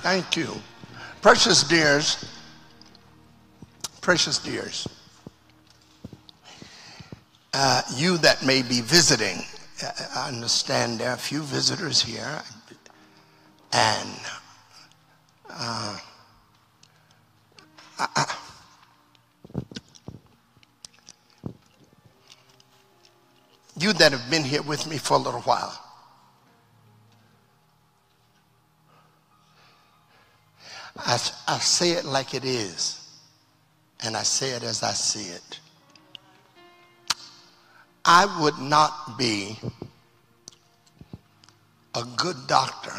Thank you. Precious dears, precious dears, uh, you that may be visiting, uh, I understand there are a few visitors here, and uh, I, you that have been here with me for a little while, I, I say it like it is, and I say it as I see it. I would not be a good doctor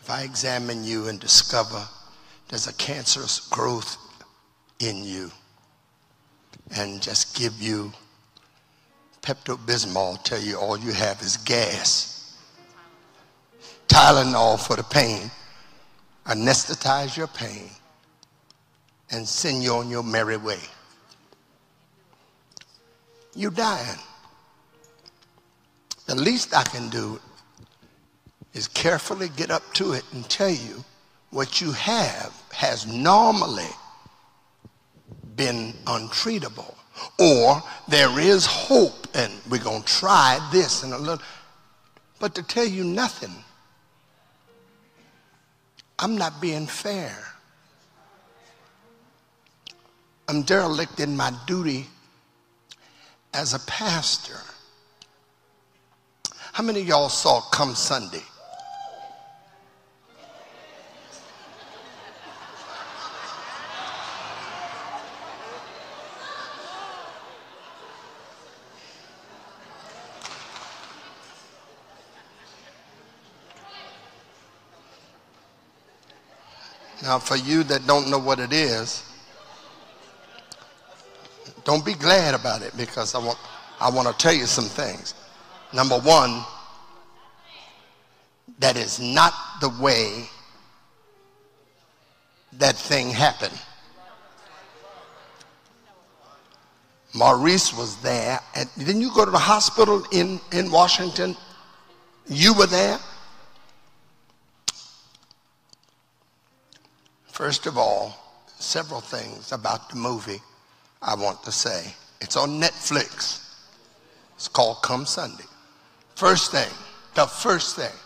if I examine you and discover there's a cancerous growth in you and just give you Pepto Bismol, tell you all you have is gas, Tylenol for the pain, anesthetize your pain, and send you on your merry way. You're dying. The least I can do is carefully get up to it and tell you what you have has normally been untreatable. Or there is hope and we're going to try this and a little. But to tell you nothing, I'm not being fair. I'm derelict in my duty as a pastor. How many of y'all saw Come Sunday? Now, for you that don't know what it is, don't be glad about it because I want, I want to tell you some things. Number one, that is not the way that thing happened. Maurice was there. And didn't you go to the hospital in, in Washington? You were there? First of all, several things about the movie I want to say. It's on Netflix. It's called Come Sunday. First thing, the first thing.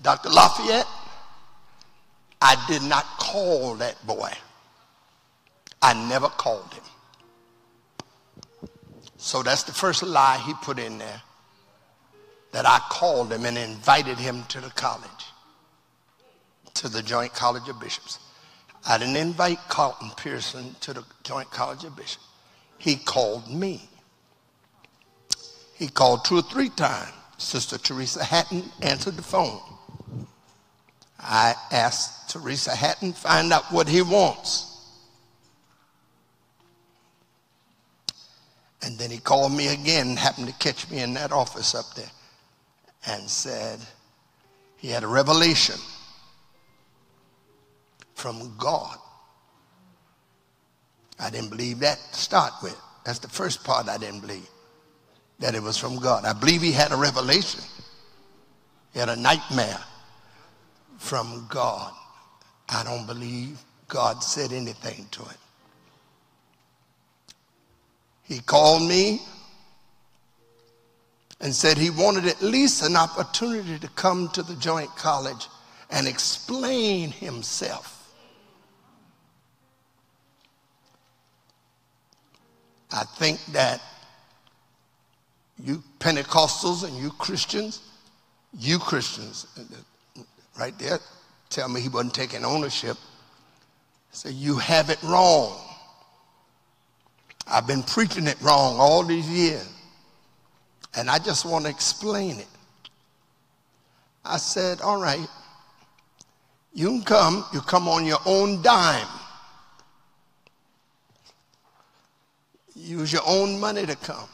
Dr. Lafayette, I did not call that boy. I never called him. So that's the first lie he put in there that I called him and invited him to the college to the Joint College of Bishops. I didn't invite Carlton Pearson to the Joint College of Bishops. He called me. He called two or three times. Sister Teresa Hatton answered the phone. I asked Teresa Hatton find out what he wants. And then he called me again, happened to catch me in that office up there, and said he had a revelation from God. I didn't believe that to start with. That's the first part I didn't believe, that it was from God. I believe he had a revelation. He had a nightmare from God. I don't believe God said anything to him. He called me and said he wanted at least an opportunity to come to the joint college and explain himself. I think that you Pentecostals and you Christians, you Christians, uh, uh, right there, tell me he wasn't taking ownership. Say, you have it wrong. I've been preaching it wrong all these years. And I just want to explain it. I said, all right, you can come, you come on your own dime. Use your own money to come.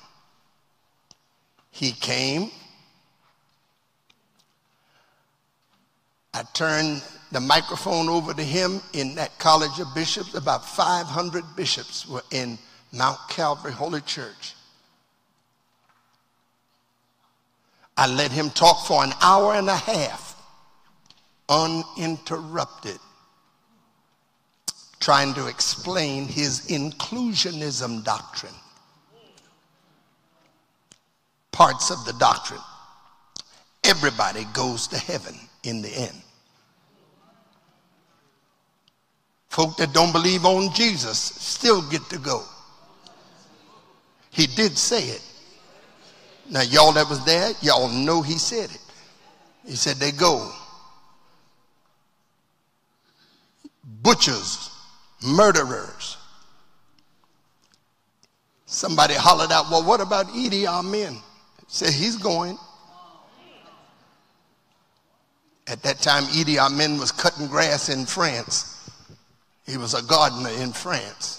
He came. I turned the microphone over to him in that College of Bishops. About 500 bishops were in Mount Calvary Holy Church. I let him talk for an hour and a half, uninterrupted, trying to explain his inclusionism doctrine. Parts of the doctrine. Everybody goes to heaven in the end. Folk that don't believe on Jesus still get to go. He did say it. Now, y'all that was there, y'all know he said it. He said they go. Butchers, murderers. Somebody hollered out, Well, what about Idi Amin? Said he's going. At that time, Idi Amin was cutting grass in France. He was a gardener in France.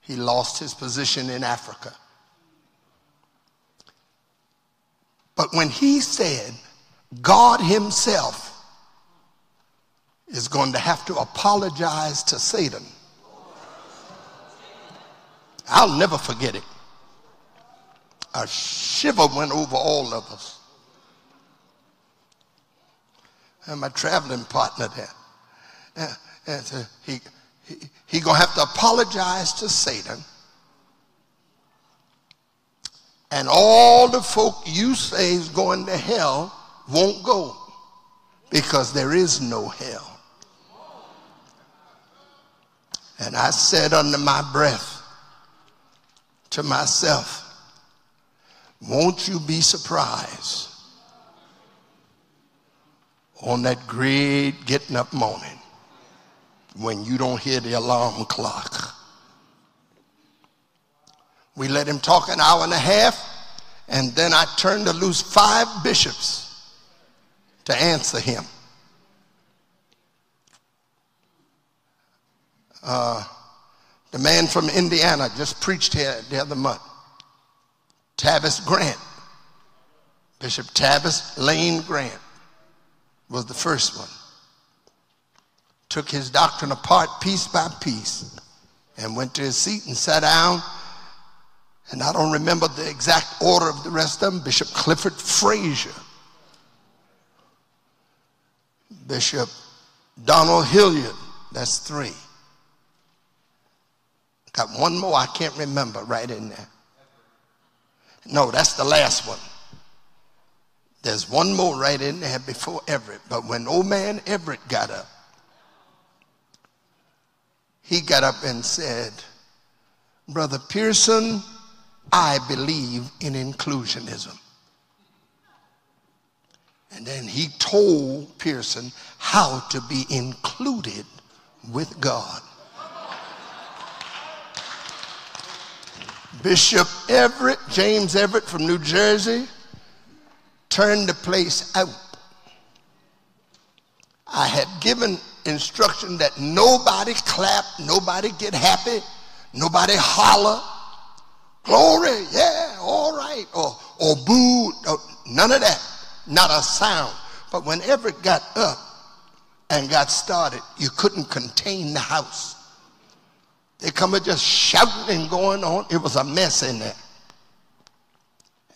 He lost his position in Africa. But when he said God himself is going to have to apologize to Satan, I'll never forget it. A shiver went over all of us. And my traveling partner there. And, and he, he, he gonna have to apologize to Satan. And all the folk you say is going to hell won't go because there is no hell. And I said under my breath to myself, won't you be surprised on that great getting up morning when you don't hear the alarm clock. We let him talk an hour and a half, and then I turned to lose five bishops to answer him. Uh, the man from Indiana just preached here the other month. Tavis Grant. Bishop Tavis Lane Grant was the first one took his doctrine apart piece by piece and went to his seat and sat down. And I don't remember the exact order of the rest of them. Bishop Clifford Frazier, Bishop Donald Hilliard, that's three. Got one more I can't remember right in there. No, that's the last one. There's one more right in there before Everett. But when old man Everett got up, he got up and said, Brother Pearson, I believe in inclusionism. And then he told Pearson how to be included with God. Bishop Everett, James Everett from New Jersey, turned the place out. I had given instruction that nobody clap, nobody get happy, nobody holler, glory, yeah, all right, or, or boo, none of that, not a sound. But when Everett got up and got started, you couldn't contain the house. They come and just shouting and going on. It was a mess in there.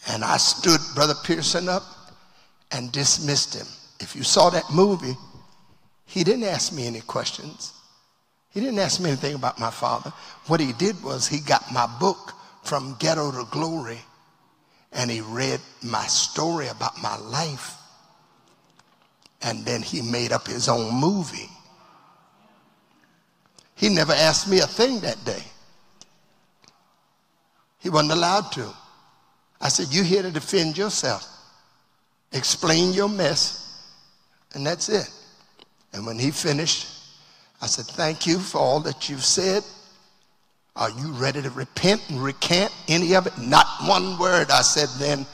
And I stood Brother Pearson up and dismissed him. If you saw that movie, he didn't ask me any questions. He didn't ask me anything about my father. What he did was he got my book from ghetto to glory and he read my story about my life. And then he made up his own movie. He never asked me a thing that day. He wasn't allowed to. I said, You're here to defend yourself. Explain your mess, and that's it. And when he finished, I said, Thank you for all that you've said. Are you ready to repent and recant any of it? Not one word. I said, Then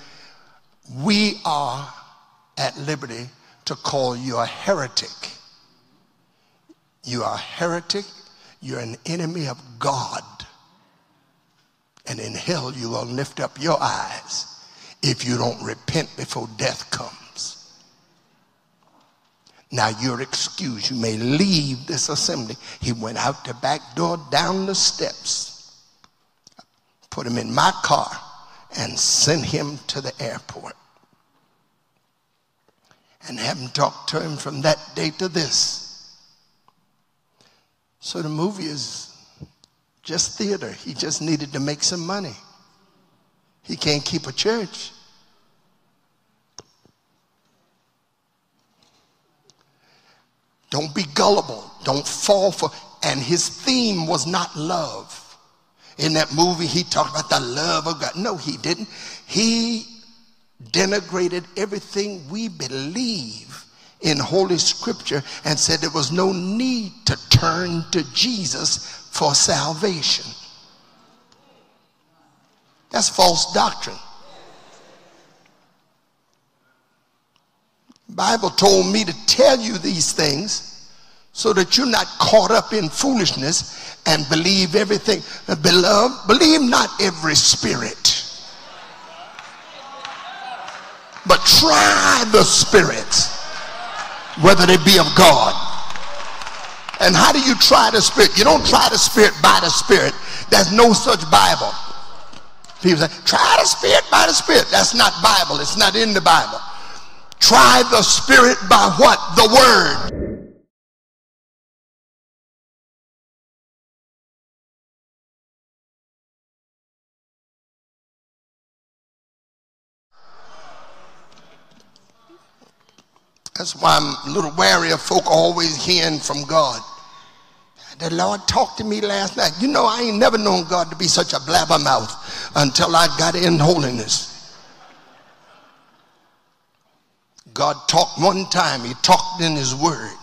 we are at liberty to call you a heretic. You are a heretic. You're an enemy of God. And in hell, you will lift up your eyes if you don't repent before death comes. Now you're excused. You may leave this assembly. He went out the back door, down the steps, put him in my car, and sent him to the airport. and haven't talked to him from that day to this. So the movie is just theater. He just needed to make some money. He can't keep a church. Don't be gullible. Don't fall for. And his theme was not love. In that movie, he talked about the love of God. No, he didn't. He denigrated everything we believe in Holy Scripture and said there was no need to turn to Jesus for salvation. That's false doctrine. Bible told me to tell you these things so that you're not caught up in foolishness and believe everything. Uh, beloved, believe not every spirit, but try the spirits, whether they be of God. And how do you try the spirit? You don't try the spirit by the spirit. There's no such Bible. People say, try the spirit by the spirit. That's not Bible. It's not in the Bible. Try the spirit by what? The word. That's why I'm a little wary of folk always hearing from God. The Lord talked to me last night. You know, I ain't never known God to be such a blabbermouth until I got in holiness. God talked one time, He talked in His Word.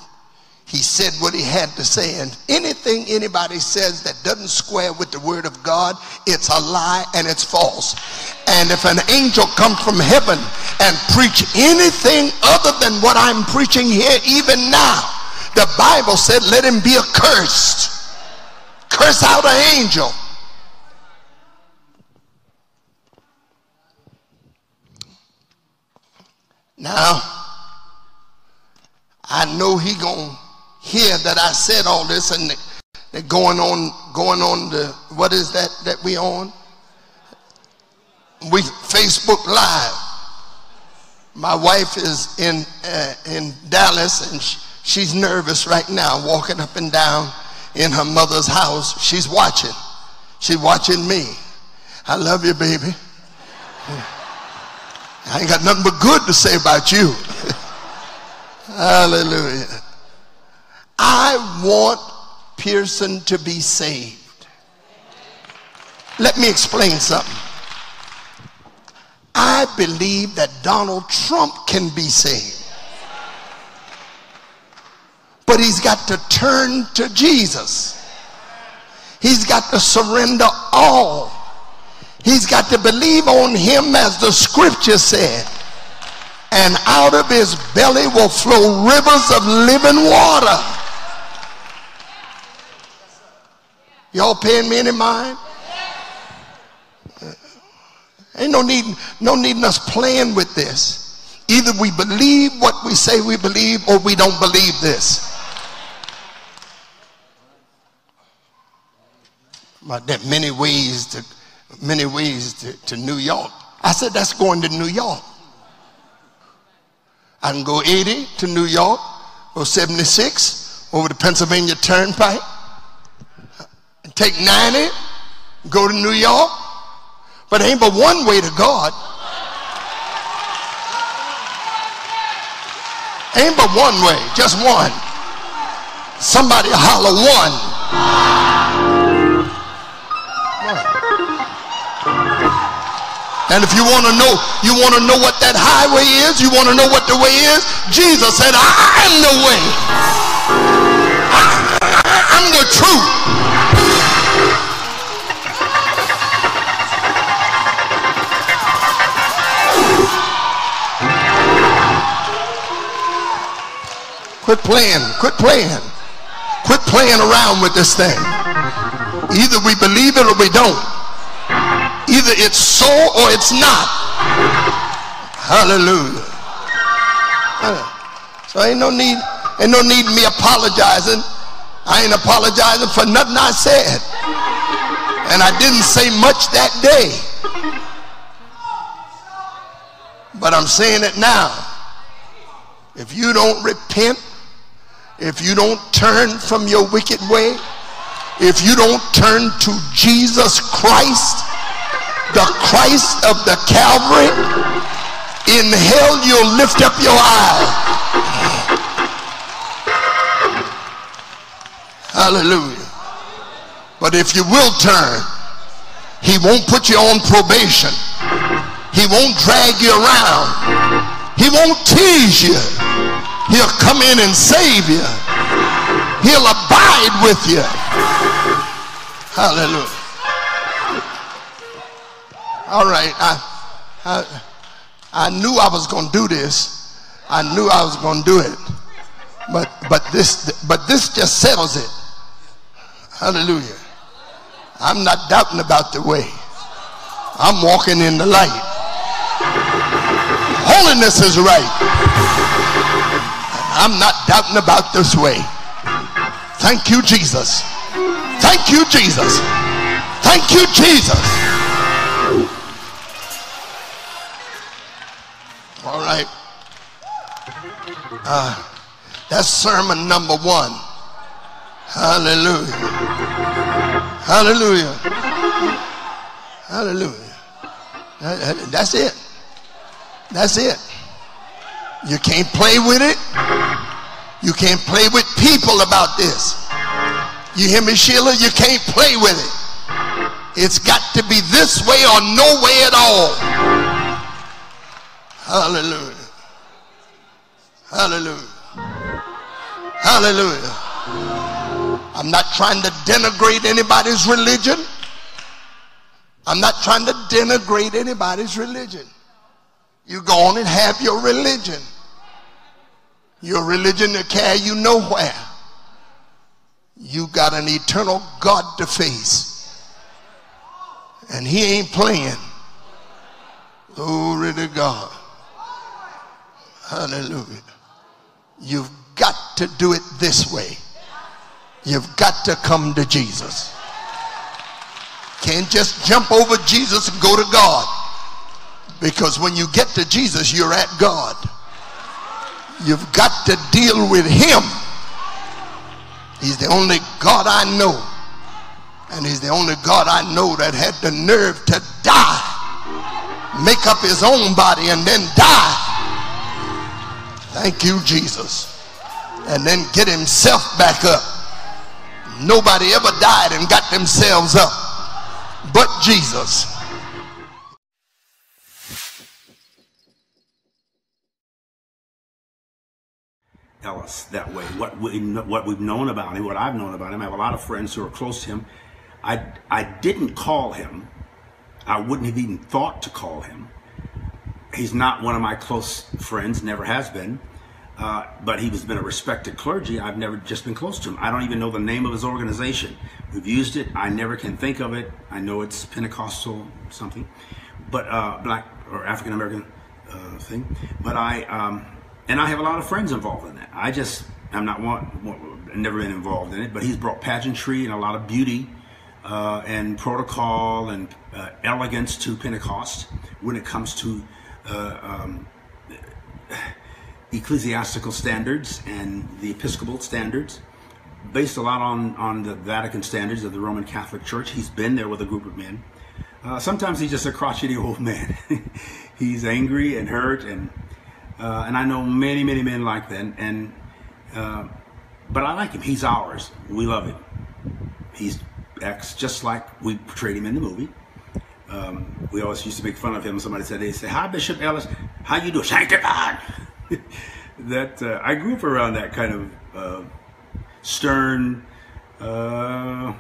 He said what He had to say. And anything anybody says that doesn't square with the Word of God, it's a lie and it's false. And if an angel comes from heaven and preach anything other than what I'm preaching here, even now, the Bible said, let him be accursed. Curse out an angel. Now, I know he gonna hear that I said all this and going on, going on the, what is that that we on? We Facebook Live. My wife is in uh, in Dallas and she, she's nervous right now, walking up and down in her mother's house. She's watching. She's watching me. I love you, baby. I ain't got nothing but good to say about you. Hallelujah. I want Pearson to be saved. Let me explain something. I believe that Donald Trump can be saved. But he's got to turn to Jesus. He's got to surrender all He's got to believe on him as the scripture said. And out of his belly will flow rivers of living water. Y'all paying me any mind? Ain't no need, no needing us playing with this. Either we believe what we say we believe or we don't believe this. There are many ways to many ways to, to New York. I said, that's going to New York. I can go 80 to New York or 76 over the Pennsylvania Turnpike. Take 90, go to New York. But ain't but one way to God. Ain't but one way, just one. Somebody holler one. And if you want to know, you want to know what that highway is, you want to know what the way is, Jesus said, I am the way. I, am the truth. Quit playing. Quit playing. Quit playing around with this thing. Either we believe it or we don't. Either it's so or it's not. Hallelujah. So ain't no need, ain't no need me apologizing. I ain't apologizing for nothing I said. And I didn't say much that day. But I'm saying it now. if you don't repent, if you don't turn from your wicked way, if you don't turn to Jesus Christ, the Christ of the Calvary, in hell you'll lift up your eyes. Hallelujah. But if you will turn, he won't put you on probation. He won't drag you around. He won't tease you. He'll come in and save you. He'll abide with you. Hallelujah. All right. I, I, I knew I was going to do this. I knew I was going to do it. But, but, this, but this just settles it. Hallelujah. I'm not doubting about the way. I'm walking in the light. Holiness is right. I'm not doubting about this way. Thank you, Jesus. Thank you, Jesus. Thank you, Jesus. All right. Uh, that's sermon number one. Hallelujah. Hallelujah. Hallelujah. That's it. That's it. You can't play with it. You can't play with people about this. You hear me, Sheila? You can't play with it. It's got to be this way or no way at all. Hallelujah. Hallelujah. Hallelujah. I'm not trying to denigrate anybody's religion. I'm not trying to denigrate anybody's religion. You go on and have your religion. Your religion to carry you nowhere. You got an eternal God to face. And he ain't playing. Glory to God. Hallelujah. You've got to do it this way. You've got to come to Jesus. Can't just jump over Jesus and go to God. Because when you get to Jesus, you're at God. You've got to deal with Him. He's the only God I know. And He's the only God I know that had the nerve to die. Make up His own body and then die. Thank you, Jesus. And then get Himself back up. Nobody ever died and got themselves up but Jesus. Ellis that way. What we what we've known about him, what I've known about him. I have a lot of friends who are close to him. I I didn't call him. I wouldn't have even thought to call him. He's not one of my close friends. Never has been. Uh, but he has been a respected clergy. I've never just been close to him. I don't even know the name of his organization. We've used it. I never can think of it. I know it's Pentecostal something, but uh, black or African American uh, thing. But I um, and I have a lot of friends involved in that. I just I'm not one, never been involved in it. But he's brought pageantry and a lot of beauty uh, and protocol and uh, elegance to Pentecost when it comes to. Uh, um, ecclesiastical standards and the Episcopal standards, based a lot on, on the Vatican standards of the Roman Catholic Church. He's been there with a group of men. Uh, sometimes he's just a crotchety old man. he's angry and hurt, and uh, and I know many, many men like that. And uh, but I like him. He's ours. We love him. He's acts just like we portrayed him in the movie. Um, we always used to make fun of him. Somebody said, they say, "Hi, Bishop Ellis. How you do, sanctified?" that uh, I grew up around that kind of uh, stern. Uh,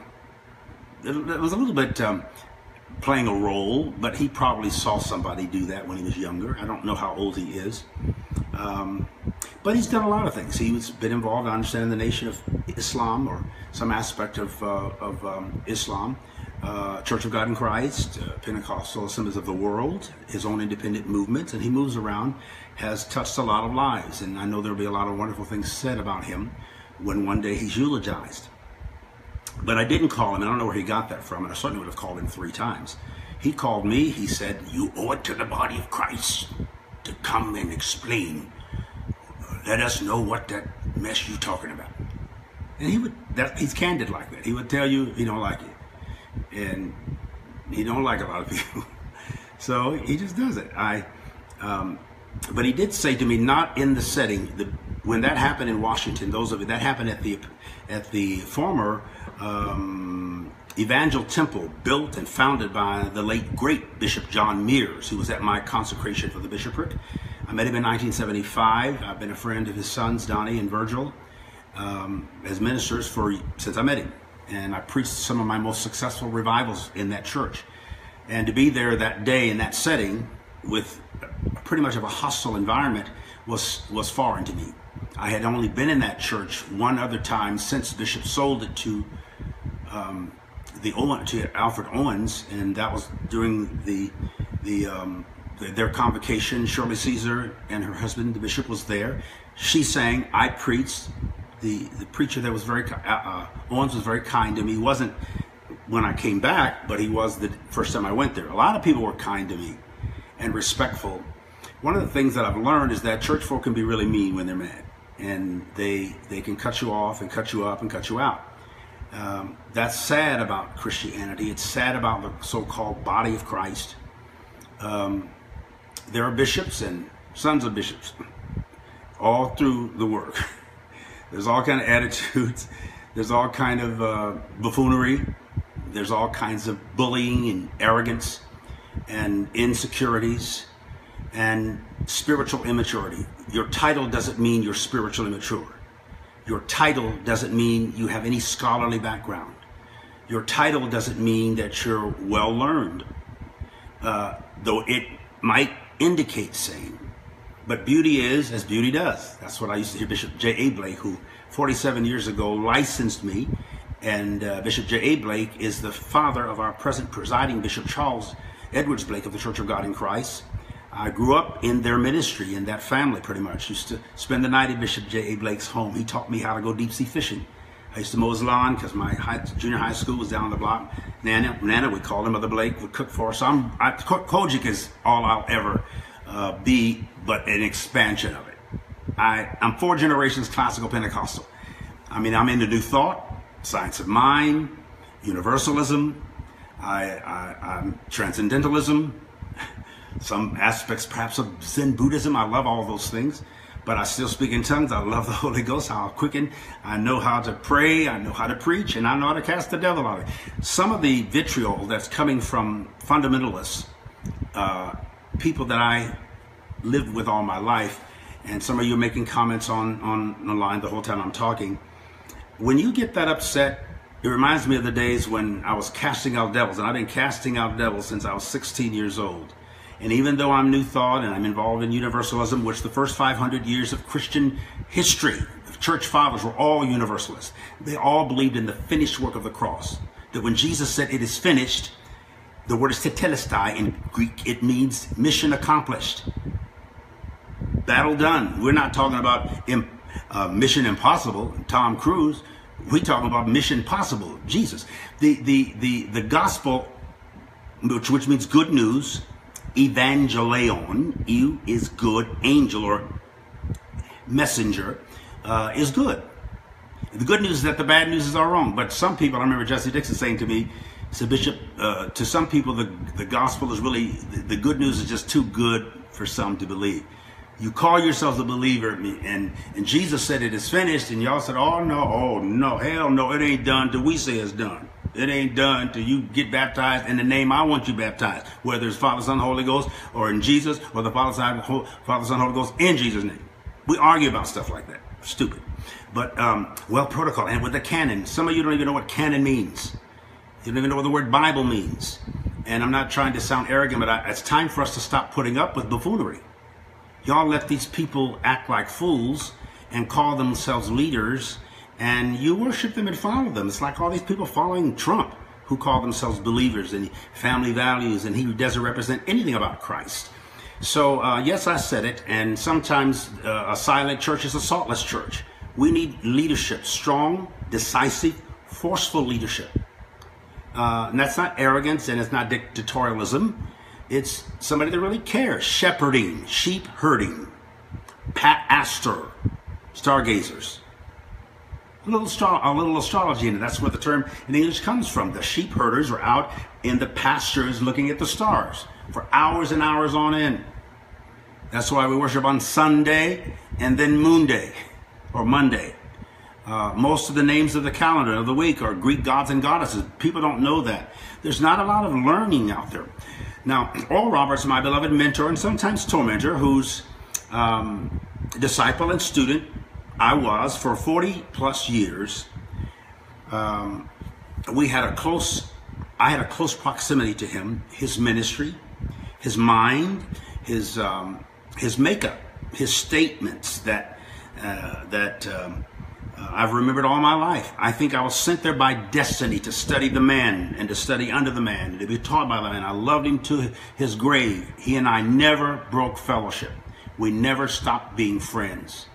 it, was a little bit um, playing a role, but he probably saw somebody do that when he was younger. I don't know how old he is, um, but he's done a lot of things. He's been involved in understanding the nation of Islam or some aspect of uh, of um, Islam. Uh, Church of God in Christ, uh, Pentecostal Assemblies of the World, his own independent movements, and he moves around has touched a lot of lives. And I know there'll be a lot of wonderful things said about him when one day he's eulogized. But I didn't call him. I don't know where he got that from, and I certainly would have called him three times. He called me. He said, You owe it to the body of Christ to come and explain let us know what that mess you're talking about. And he would, that, he's candid like that. He would tell you he don't like it. And he don't like a lot of people. so he just does it. I, um, but he did say to me, not in the setting, the, when that happened in Washington, those of that happened at the, at the former, um, Evangel Temple, built and founded by the late great Bishop John Meares, who was at my consecration for the bishopric. I met him in 1975. I've been a friend of his sons, Donnie and Virgil, um, as ministers for since I met him. And I preached some of my most successful revivals in that church. And to be there that day in that setting with pretty much of a hostile environment was, was foreign to me. I had only been in that church one other time since Bishop sold it to um, the Owen to Alfred Owens, and that was during the the, um, the, their convocation. Shirley Caesar and her husband, the bishop, was there. She sang, "I preached." The the preacher there was very uh, uh, Owens was very kind to me. He wasn't when I came back, but he was the first time I went there. A lot of people were kind to me and respectful. One of the things that I've learned is that church folk can be really mean when they're mad, and they they can cut you off and cut you up and cut you out. Um, that's sad about Christianity. It's sad about the so-called body of Christ. Um, there are bishops and sons of bishops all through the work. There's all kind of attitudes. There's all kind of uh, buffoonery. There's all kinds of bullying and arrogance and insecurities and spiritual immaturity. Your title doesn't mean you're spiritually mature. Your title doesn't mean you have any scholarly background. Your title doesn't mean that you're well learned, uh, though it might indicate same. But beauty is as beauty does. That's what I used to hear Bishop J.A. Blake, who 47 years ago licensed me. And uh, Bishop J.A. Blake is the father of our present presiding Bishop Charles Edwards Blake of the Church of God in Christ. I grew up in their ministry, in that family pretty much. Used to spend the night at Bishop J.A. Blake's home. He taught me how to go deep sea fishing. I used to mow his lawn because my high, junior high school was down on the block. Nana, Nana, we called him Mother Blake, would cook for us. I'm, I, COGIC is all I'll ever uh, be, but an expansion of it. I, I'm four generations classical Pentecostal. I mean, I'm into New Thought, Science of Mind, Universalism, I, I, I'm Transcendentalism, some aspects perhaps of Zen Buddhism. I love all those things, but I still speak in tongues. I love the Holy Ghost, how I quicken. I know how to pray. I know how to preach, and I know how to cast the devil out. Some of the vitriol that's coming from fundamentalists, uh, people that I lived with all my life, and some of you are making comments on, on the line the whole time I'm talking. When you get that upset, it reminds me of the days when I was casting out devils, and I've been casting out devils since I was 16 years old. And even though I'm New Thought and I'm involved in Universalism, which the first 500 years of Christian history, the church fathers were all Universalists. They all believed in the finished work of the cross. That when Jesus said it is finished, the word is tetelestai in Greek. It means mission accomplished. Battle done. We're not talking about uh, Mission Impossible, Tom Cruise. We're talking about Mission Possible, Jesus. The, the, the, the gospel, which, which means good news, evangelion, eu is good, angel or messenger uh, is good. The good news is that the bad news is all wrong. But some people, I remember Jessy Dixon saying to me, said, Bishop, uh, to some people, the, the gospel is really, the, the good news is just too good for some to believe. You call yourselves a believer, and, and Jesus said it is finished, and y'all said, oh no, oh no, hell no, it ain't done till we say it's done. It ain't done till you get baptized in the name I want you baptized, whether it's Father, Son, Holy Ghost, or in Jesus, or the Father, Son, Father, Son, Holy Ghost in Jesus' name. We argue about stuff like that. Stupid. But, um, well, protocol. And with the canon, some of you don't even know what canon means. You don't even know what the word Bible means. And I'm not trying to sound arrogant, but I, it's time for us to stop putting up with buffoonery. Y'all let these people act like fools and call themselves leaders and you worship them and follow them. It's like all these people following Trump who call themselves believers and family values, and he doesn't represent anything about Christ. So, uh, yes, I said it, and sometimes uh, a silent church is a saltless church. We need leadership, strong, decisive, forceful leadership. Uh, and that's not arrogance and it's not dictatorialism. It's somebody that really cares. Shepherding, sheep herding, pastor, stargazers. A little, a little astrology in it. That's where the term in English comes from. The sheep herders were out in the pastures looking at the stars for hours and hours on end. That's why we worship on Sunday and then Moon Day or Monday. Uh, most of the names of the calendar of the week are Greek gods and goddesses. People don't know that. There's not a lot of learning out there. Now, Oral Roberts, my beloved mentor and sometimes tormentor, whose um, disciple and student I was for 40 plus years, um, we had a close, I had a close proximity to him, his ministry, his mind, his um, his makeup, his statements that uh, that um, uh, I've remembered all my life. I think I was sent there by destiny to study the man and to study under the man and to be taught by the man. I loved him to his grave. He and I never broke fellowship. We never stopped being friends.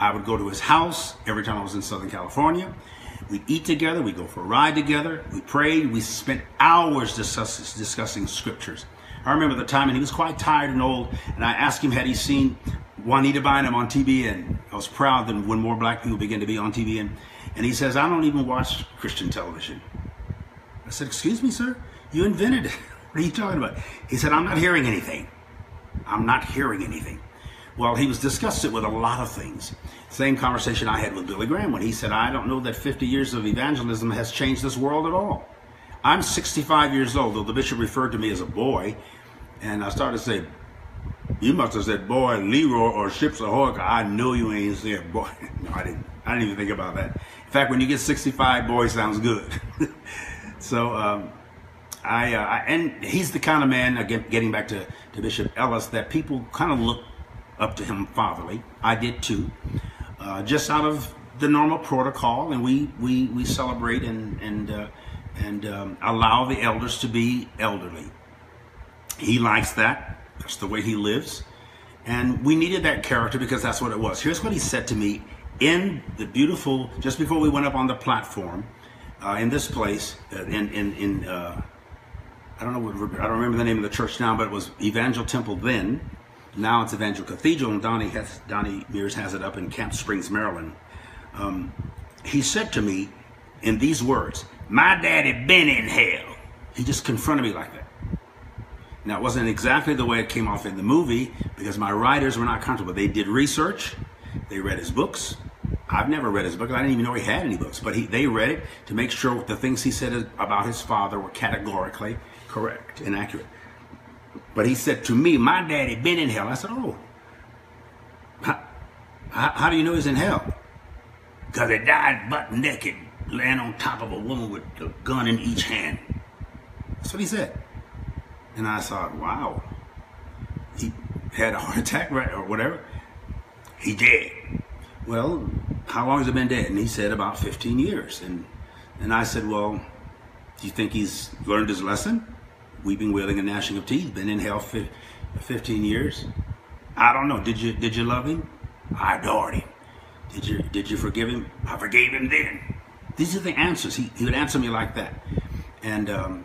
I would go to his house every time I was in Southern California. We'd eat together. We'd go for a ride together. We prayed. We spent hours discuss, discussing scriptures. I remember the time, and he was quite tired and old, and I asked him had he seen Juanita Bynum on TBN. I was proud that when more black people began to be on TBN. And he says, I don't even watch Christian television. I said, Excuse me, sir? You invented it. What are you talking about? He said, I'm not hearing anything. I'm not hearing anything. Well, he was disgusted with a lot of things. Same conversation I had with Billy Graham when he said, I don't know that 50 years of evangelism has changed this world at all. I'm 65 years old, though the bishop referred to me as a boy. And I started to say, you must have said, boy, Leroy or Ships Ahoy. I know you ain't said, boy. No, I didn't. I didn't even think about that. In fact, when you get 65, boy sounds good. so, um, I, uh, I, and he's the kind of man, again, getting back to, to Bishop Ellis, that people kind of look up to him fatherly. I did too, uh, just out of the normal protocol, and we we, we celebrate and and uh, and um, allow the elders to be elderly. He likes that. That's the way he lives. And we needed that character because that's what it was. Here's what he said to me in the beautiful, just before we went up on the platform uh, in this place, uh, in, in, in uh, I don't know what, I don't remember the name of the church now, but it was Evangel Temple then. Now it's Evangel Cathedral, and Donnie, has, Donnie Meares has it up in Camp Springs, Maryland. Um, he said to me in these words, My daddy been in hell. He just confronted me like that. Now, it wasn't exactly the way it came off in the movie because my writers were not comfortable. They did research, they read his books. I've never read his book. I didn't even know he had any books, but he, they read it to make sure the things he said about his father were categorically correct and accurate. But he said to me, My daddy been in hell. I said, Oh, how, how do you know he's in hell? Because he died butt naked, laying on top of a woman with a gun in each hand. That's what he said. And I thought, wow, he had a heart attack right, or whatever. He dead. Well, how long has he been dead? And he said about 15 years. And and I said, well, do you think he's learned his lesson? Weeping, wailing, and gnashing of teeth. Been in hell for 15 years. I don't know. Did you did you love him? I adored him. Did you did you forgive him? I forgave him then. These are the answers. He, he would answer me like that. And um,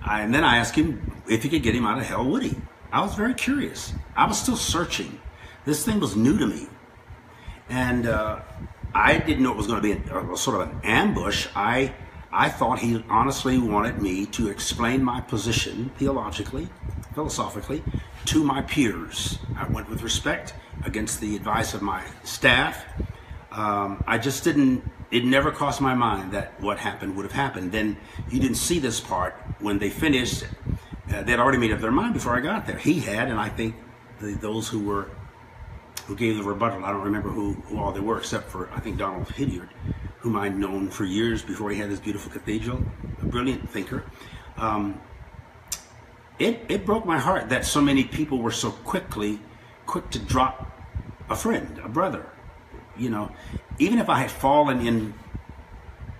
I, and then I asked him if he could get him out of hell, would he? I was very curious. I was still searching. This thing was new to me. And uh, I didn't know it was going to be a, a, sort of an ambush. I, I thought he honestly wanted me to explain my position theologically, philosophically, to my peers. I went with respect against the advice of my staff. Um, I just didn't it never crossed my mind that what happened would have happened. Then you didn't see this part when they finished. Uh, they'd already made up their mind before I got there. He had, and I think the, those who were who gave the rebuttal, I don't remember who, who all they were, except for I think Donald Hilliard, whom I'd known for years before he had his beautiful cathedral, a brilliant thinker. Um, it, it broke my heart that so many people were so quickly quick to drop a friend, a brother, you know, even if I had fallen in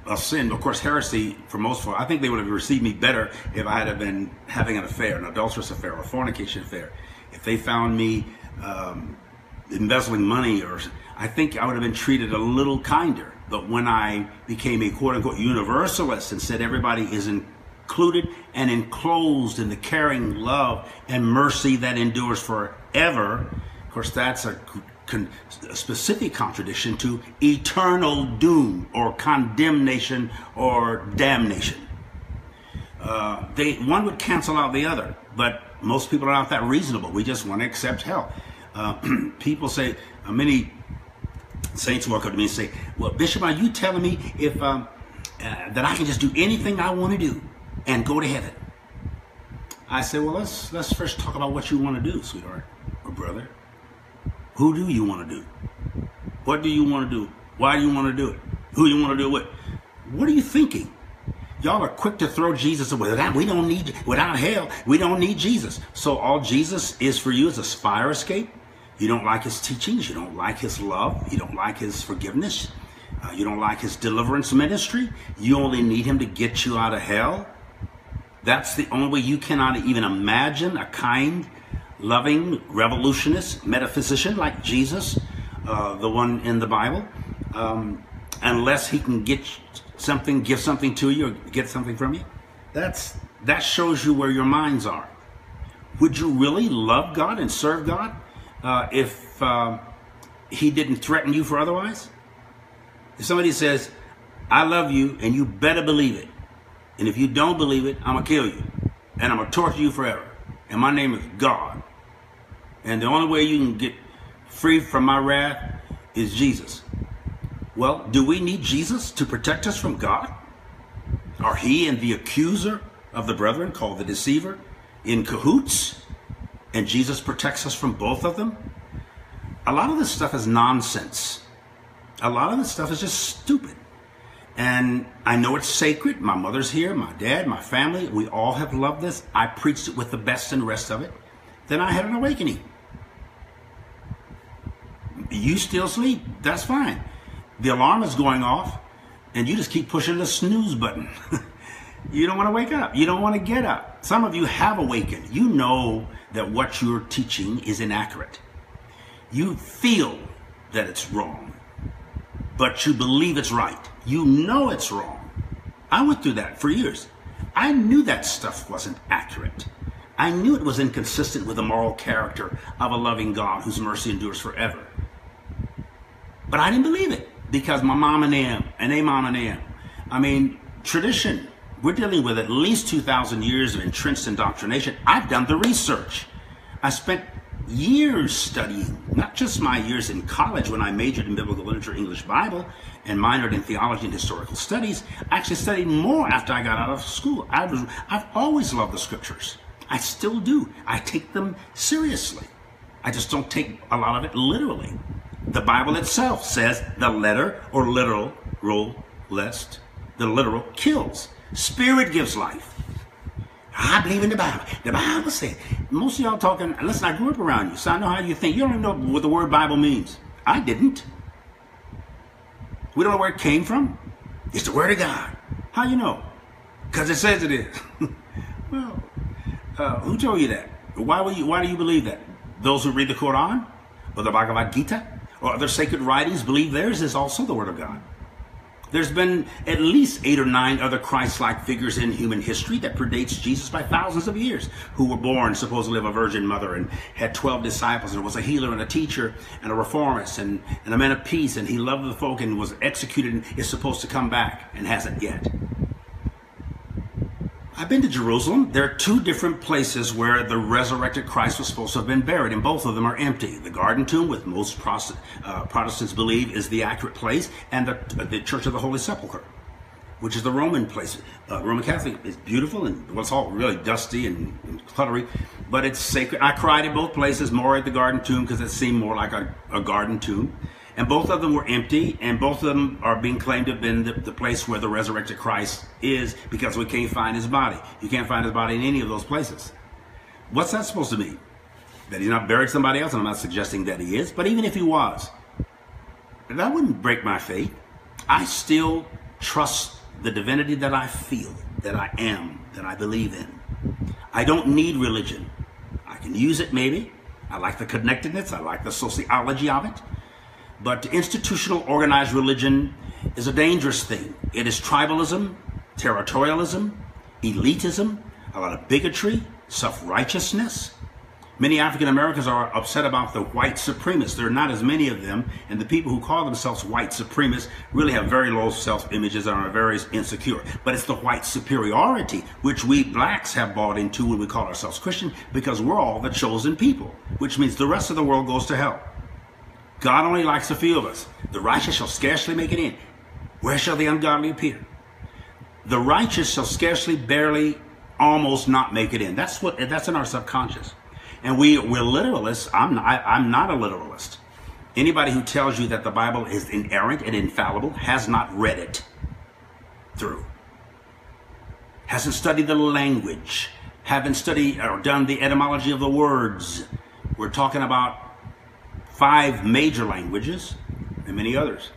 a sin, of course, heresy for most I think they would have received me better if I had been having an affair, an adulterous affair, or a fornication affair. If they found me um, embezzling money, or I think I would have been treated a little kinder. But when I became a quote unquote universalist and said everybody is included and enclosed in the caring love and mercy that endures forever, of course, that's a con- specific contradiction to eternal doom or condemnation or damnation. Uh, they one would cancel out the other, but most people are not that reasonable. We just want to accept hell. Uh, people say uh, many saints walk up to me and say, "Well, Bishop, are you telling me if um, uh, that I can just do anything I want to do and go to heaven?" I say, "Well, let's let's first talk about what you want to do, sweetheart or brother. Who do you want to do? What do you want to do? Why do you want to do it? Who you want to do it with? What are you thinking?" Y'all are quick to throw Jesus away. Without, we don't need, without hell, we don't need Jesus. So all Jesus is for you is a fire escape. You don't like his teachings. You don't like his love. You don't like his forgiveness. Uh, you don't like his deliverance ministry. You only need him to get you out of hell. That's the only way you cannot even imagine a kind, loving, revolutionist, metaphysician like Jesus, uh, the one in the Bible, um, unless he can get something, give something to you, or get something from you. That's that shows you where your minds are. Would you really love God and serve God uh, if uh, He didn't threaten you for otherwise? If somebody says, "I love you," and you better believe it, and if you don't believe it, I'm gonna kill you, and I'm gonna torture you forever, and my name is God, and the only way you can get free from my wrath is Jesus. Well, do we need Jesus to protect us from God? Are he and the accuser of the brethren, called the deceiver, in cahoots? And Jesus protects us from both of them? A lot of this stuff is nonsense. A lot of this stuff is just stupid. And I know it's sacred. My mother's here, my dad, my family. We all have loved this. I preached it with the best and the rest of it. Then I had an awakening. You still sleep. That's fine the alarm is going off and you just keep pushing the snooze button. you don't want to wake up. You don't want to get up. Some of you have awakened. You know that what you're teaching is inaccurate. You feel that it's wrong, but you believe it's right. You know it's wrong. I went through that for years. I knew that stuff wasn't accurate. I knew it was inconsistent with the moral character of a loving God whose mercy endures forever. But I didn't believe it because my mom and them and they mom and them. I mean, tradition. We're dealing with at least 2,000 years of entrenched indoctrination. I've done the research. I spent years studying, not just my years in college when I majored in biblical literature, English Bible, and minored in theology and historical studies. I actually studied more after I got out of school. I was, I've always loved the scriptures. I still do. I take them seriously. I just don't take a lot of it literally. The Bible itself says the letter or literal rule lest the literal kills. Spirit gives life. I believe in the Bible. The Bible says. Most of y'all talking, listen, I grew up around you, so I know how you think. You don't even know what the word Bible means. I didn't. We don't know where it came from. It's the word of God. How you know? Because it says it is. well, uh, who told you that? Why, you, why do you believe that? Those who read the Quran or the Bhagavad Gita? or other sacred writings believe theirs is also the Word of God. There's been at least eight or nine other Christ-like figures in human history that predates Jesus by thousands of years, who were born supposedly of a virgin mother and had 12 disciples and was a healer and a teacher and a reformist and, and a man of peace and he loved the folk and was executed and is supposed to come back and hasn't yet. I've been to Jerusalem. There are two different places where the resurrected Christ was supposed to have been buried, and both of them are empty. The Garden Tomb, which most uh, Protestants believe is the accurate place, and the, the Church of the Holy Sepulchre, which is the Roman place. Uh, Roman Catholic is beautiful, and well, it's all really dusty and, and cluttery, but it's sacred. I cried in both places, more at the Garden Tomb because it seemed more like a, a garden tomb. And both of them were empty, and both of them are being claimed to have been the, the, place where the resurrected Christ is because we can't find his body. You can't find his body in any of those places. What's that supposed to mean? That he's not buried somebody else? And I'm not suggesting that he is, but even if he was, that wouldn't break my faith. I still trust the divinity that I feel, that I am, that I believe in. I don't need religion. I can use it maybe. I like the connectedness, I like the sociology of it. But institutional organized religion is a dangerous thing. It is tribalism, territorialism, elitism, a lot of bigotry, self righteousness, Many African Americans are upset about the white supremacists. There are not as many of them, and the people who call themselves white supremacists really have very low self images and are very insecure. But it's the white superiority which we blacks have bought into when we call ourselves Christian because we're all the chosen people, which means the rest of the world goes to hell. God only likes a few of us. The righteous shall scarcely make it in. Where shall the ungodly appear? The righteous shall scarcely, barely, almost not make it in. That's what that's in our subconscious. And we, we're literalists. I'm not, I, I'm not a literalist. Anybody who tells you that the Bible is inerrant and infallible has not read it through. Hasn't studied the language. Haven't studied or done the etymology of the words. We're talking about five major languages and many others.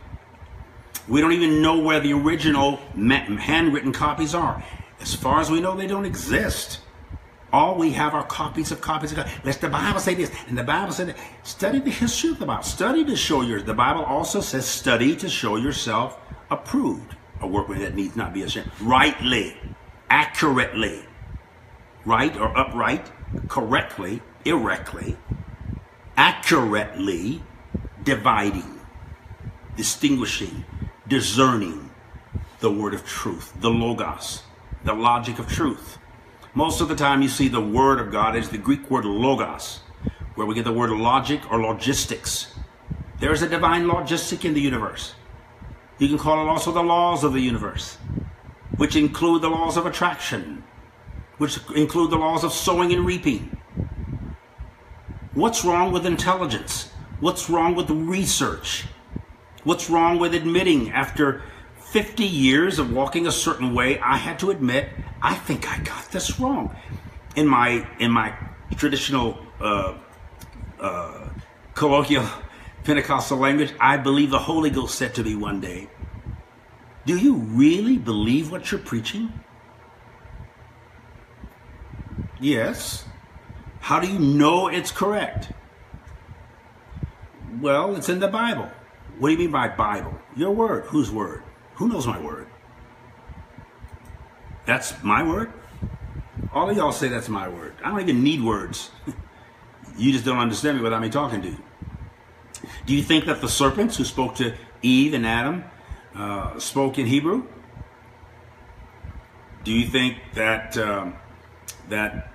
We don't even know where the original handwritten copies are. As far as we know, they don't exist. All we have are copies of copies of copies. Let the Bible say this, and the Bible said that. Study the history of the Bible. Study to show yours. The Bible also says, study to show yourself approved. A workman that needs not be ashamed. Rightly, accurately, right or upright, correctly, erectly, accurately, dividing, distinguishing, discerning the word of truth, the logos, the logic of truth. Most of the time you see the word of God is the Greek word logos, where we get the word logic or logistics. There is a divine logistic in the universe. You can call it also the laws of the universe, which include the laws of attraction, which include the laws of sowing and reaping. What's wrong with intelligence? What's wrong with research? What's wrong with admitting after 50 years of walking a certain way, I had to admit, I think I got this wrong. In my in my traditional uh, uh, colloquial Pentecostal language, I believe the Holy Ghost said to me one day, "Do you really believe what you're preaching?" Yes. How do you know it's correct? Well, it's in the Bible. What do you mean by Bible? Your word. Whose word? Who knows my word? That's my word? All of y'all say that's my word. I don't even need words. you just don't understand me without me talking to you. Do you think that the serpents who spoke to Eve and Adam uh, spoke in Hebrew? Do you think that um, that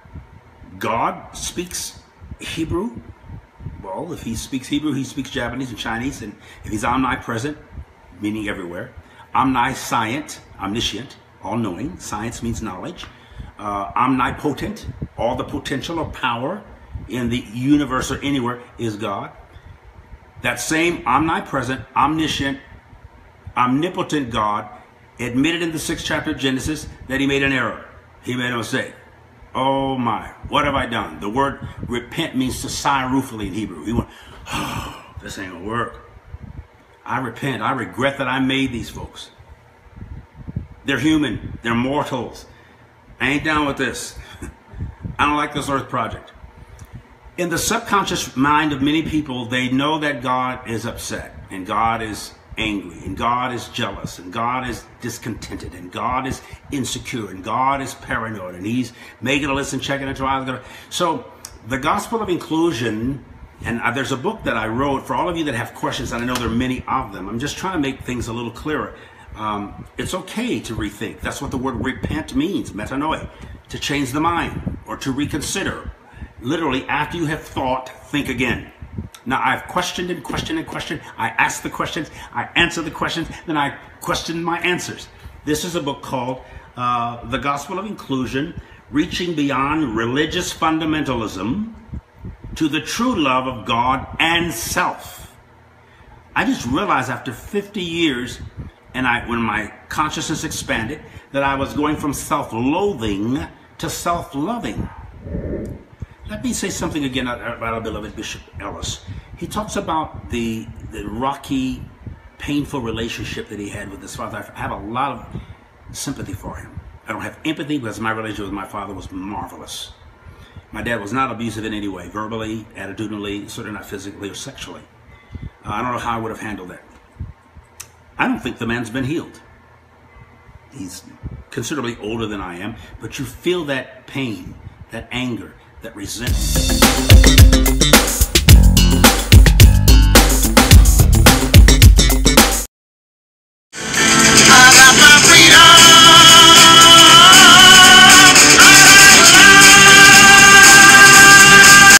God speaks Hebrew? Well, if he speaks Hebrew, he speaks Japanese and Chinese, and if he's omnipresent, meaning everywhere, omniscient, omniscient, all knowing, science means knowledge, uh, omnipotent, all the potential or power in the universe or anywhere is God. That same omnipresent, omniscient, omnipotent God admitted in the sixth chapter of Genesis that he made an error. He made a mistake. Oh my, what have I done? The word repent means to sigh ruefully in Hebrew. He went, oh, this ain't gonna work. I repent. I regret that I made these folks. They're human. They're mortals. I ain't down with this. I don't like this earth project. In the subconscious mind of many people, they know that God is upset and God is angry and God is jealous and God is discontented and God is insecure and God is paranoid and he's making a list and checking it twice. So the gospel of inclusion, and uh, there's a book that I wrote for all of you that have questions, and I know there are many of them. I'm just trying to make things a little clearer. Um, it's okay to rethink. That's what the word repent means, metanoia, to change the mind or to reconsider. Literally, after you have thought, think again. Now I've questioned and questioned and questioned. I ask the questions, I answer the questions, then I question my answers. This is a book called uh, The Gospel of Inclusion Reaching Beyond Religious Fundamentalism to the True Love of God and Self. I just realized after 50 years, and I, when my consciousness expanded, that I was going from self loathing to self loving. Let me say something again about our beloved Bishop Ellis. He talks about the, the rocky, painful relationship that he had with his father. I have a lot of sympathy for him. I don't have empathy because my relationship with my father was marvelous. My dad was not abusive in any way, verbally, attitudinally, certainly not physically or sexually. Uh, I don't know how I would have handled that. I don't think the man's been healed. He's considerably older than I am, but you feel that pain, that anger, that resent.